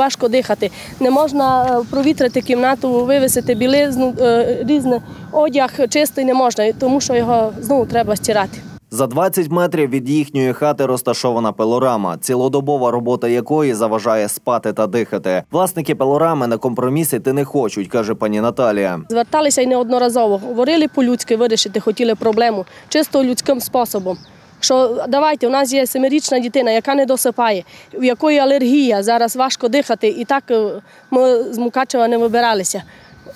Важко дихати. Не можна е, провітрити кімнату, вивісити білизну, е, різне одяг чистий не можна, тому що його знову треба стирати. За 20 метрів від їхньої хати розташована пилорама, цілодобова робота якої заважає спати та дихати. Власники пилорами на компроміс іти не хочуть, каже пані Наталія. Зверталися й неодноразово. Говорили по-людськи, вирішити хотіли проблему чисто людським способом. Що давайте, у нас є семирічна дитина, яка не досипає, в якої алергія, зараз важко дихати, і так е, ми з Мукачева не вибиралися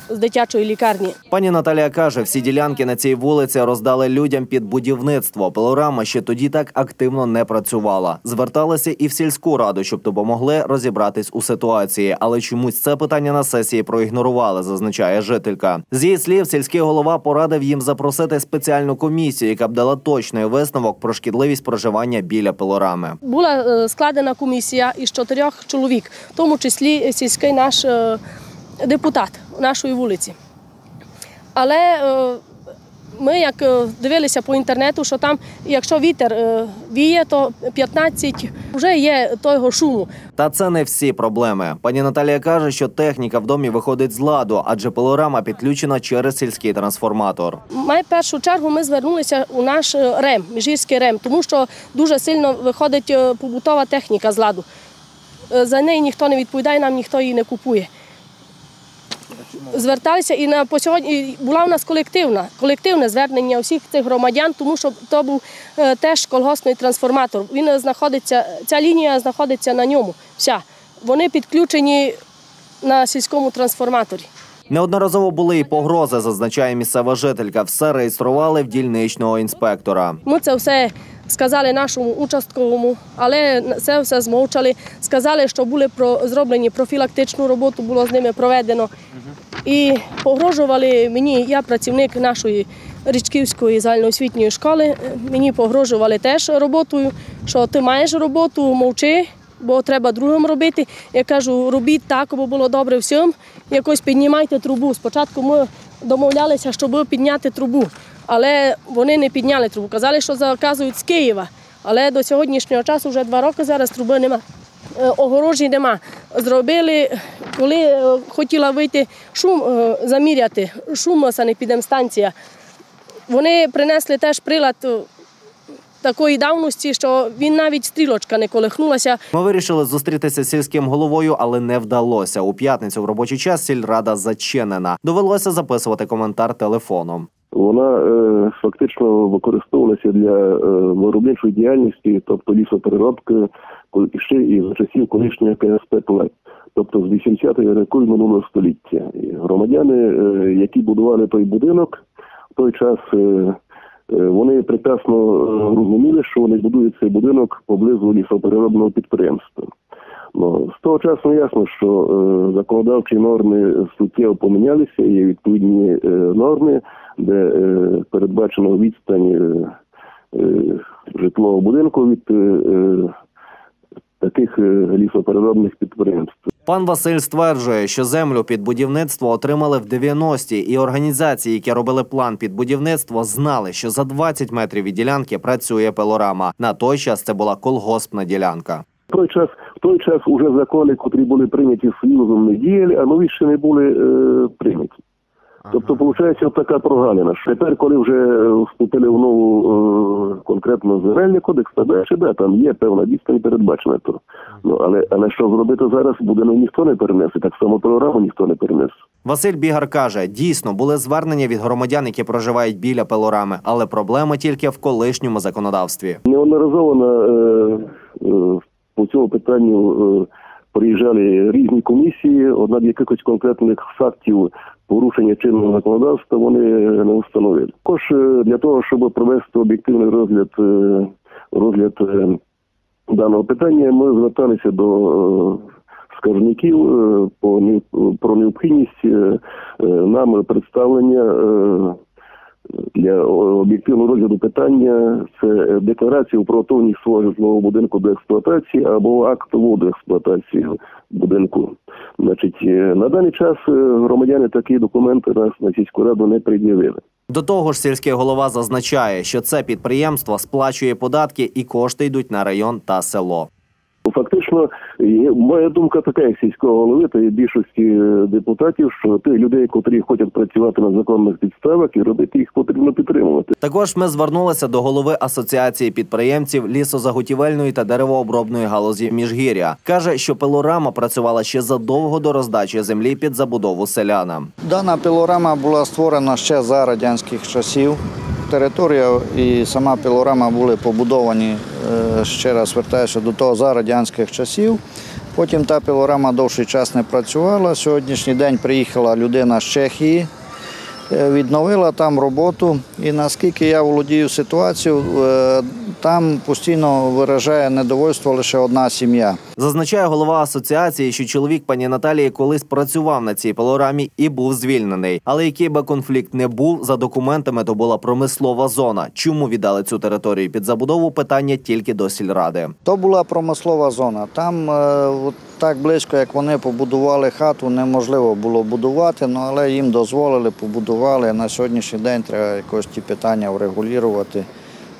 з дитячої лікарні. Пані Наталія каже, всі ділянки на цій вулиці роздали людям під будівництво. Пилорама ще тоді так активно не працювала. Зверталися і в сільську раду, щоб допомогли розібратись у ситуації. Але чомусь це питання на сесії проігнорували, зазначає жителька. З її слів, сільський голова порадив їм запросити спеціальну комісію, яка б дала точний висновок про шкідливість проживання біля пилорами. Була е, складена комісія із чотирьох чоловік, в тому числі сільський наш е, депутат нашої вулиці. Але е, ми як е, дивилися по інтернету, що там, якщо вітер е, віє, то 15 вже є того шуму. Та це не всі проблеми. Пані Наталія каже, що техніка в домі виходить з ладу, адже пилорама підключена через сільський трансформатор. Май першу чергу ми звернулися у наш РЕМ, міжгірський РЕМ, тому що дуже сильно виходить побутова техніка з ладу. За неї ніхто не відповідає, нам ніхто її не купує. Зверталися і на по сьогодні і була у нас колективна, колективне звернення усіх цих громадян, тому що то був е, теж колгоспний трансформатор. Він знаходиться, ця лінія знаходиться на ньому. Вся. Вони підключені на сільському трансформаторі. Неодноразово були і погрози, зазначає місцева жителька. Все реєстрували в дільничного інспектора. Ми це все сказали нашому участковому, але це все змовчали. Сказали, що були про зроблені профілактичну роботу, було з ними проведено. І погрожували мені, я працівник нашої Річківської загальноосвітньої школи. Мені погрожували теж роботою, що ти маєш роботу, мовчи, бо треба другим робити. Я кажу, робіть так, бо було добре всім. Якось піднімайте трубу. Спочатку ми домовлялися, щоб підняти трубу, але вони не підняли трубу. Казали, що заказують з Києва. Але до сьогоднішнього часу вже два роки зараз труби нема. Е, Огорожі нема. Зробили, коли е, хотіла вийти шум е, заміряти, шум санепідемстанція. Вони принесли теж прилад е, такої давності, що він навіть стрілочка не колихнулася. Ми вирішили зустрітися з сільським головою, але не вдалося. У п'ятницю в робочий час сільрада зачинена. Довелося записувати коментар телефоном. Вона е, фактично використовувалася для е, виробничої діяльності, тобто лісопереробки, ще і за часів колишнього КСП «Плет», тобто з 80-х років минулого століття. І громадяни, е, які будували той будинок в той час, е, е, вони прекрасно е, розуміли, що вони будують цей будинок поблизу лісопереробного підприємства. Ну, з того часу ясно, що е, законодавчі норми суттєво помінялися, є відповідні е, норми, де е, передбачено відстань е, е, житлового будинку від таких лісопереробних підприємств. Пан Василь стверджує, що землю під будівництво отримали в 90-ті, і організації, які робили план під будівництво, знали, що за 20 метрів від ділянки працює пилорама. На той час це була колгоспна ділянка. В той час, в той час уже закони, котрі були прийняті Союзом, не діяли, а нові ще не були е, прийняті. Тобто, виходить, така прогалина. Тепер, коли вже е, вступили в нову е, конкретно земельний кодекс, то далі, да, там є певна відстань передбачена. То. Ну, але, але що зробити зараз, буде ну, ніхто не перенесе, так само програму ніхто не перенесе. Василь Бігар каже: дійсно були звернення від громадян, які проживають біля пилорами, але проблема тільки в колишньому законодавстві. Неодноразово на, е, е, по цьому питанню е, приїжджали різні комісії, однак якихось конкретних фактів порушення чинного законодавства вони не встановили. Також е, для того, щоб провести об'єктивний розгляд, е, розгляд е, даного питання, ми зверталися до скаржників по про необхідність нам представлення. для об'єктивного розгляду питання це декларація про готовність свого житлового будинку до експлуатації або акт вводу експлуатації будинку. Значить, е, на даний час е, громадяни такі документи нас на сільську раду не пред'явили. До того ж, сільський голова зазначає, що це підприємство сплачує податки і кошти йдуть на район та село. Фактично, моя думка така, як сільського голови та більшості е, депутатів, що тих людей, котрі хочуть працювати на законних підставах і робити їх потрібно підтримувати. Також ми звернулися до голови асоціації підприємців лісозаготівельної та деревообробної галузі Міжгір'я. каже, що пилорама працювала ще задовго до роздачі землі під забудову селянам. Дана пілорама була створена ще за радянських часів. Територія і сама пілорама були побудовані, ще раз звертаюся до того, за радянських часів. Потім та пілорама довший час не працювала. Сьогоднішній день приїхала людина з Чехії, е, відновила там роботу. І наскільки я володію ситуацією, е, там постійно виражає недовольство лише одна сім'я. Зазначає голова асоціації, що чоловік пані Наталії колись працював на цій пилорамі і був звільнений. Але який би конфлікт не був за документами, то була промислова зона. Чому віддали цю територію під забудову? Питання тільки до сільради. То була промислова зона. Там е, от так близько, як вони побудували хату, неможливо було будувати, ну, але їм дозволили, побудували. На сьогоднішній день треба якось ті питання врегулювати,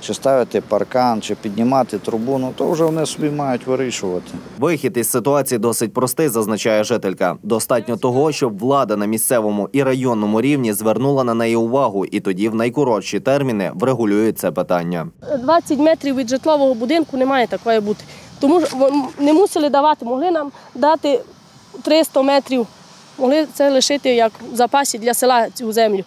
чи ставити паркан, чи піднімати трубу. Ну то вже вони собі мають вирішувати. Вихід із ситуації досить простий, зазначає жителька. Достатньо того, щоб влада на місцевому і районному рівні звернула на неї увагу, і тоді в найкоротші терміни врегулюють це питання. 20 метрів від житлового будинку не має такої бути. Тому не мусили давати, могли нам дати 300 метрів, могли це лишити як в запасі для села цю землю.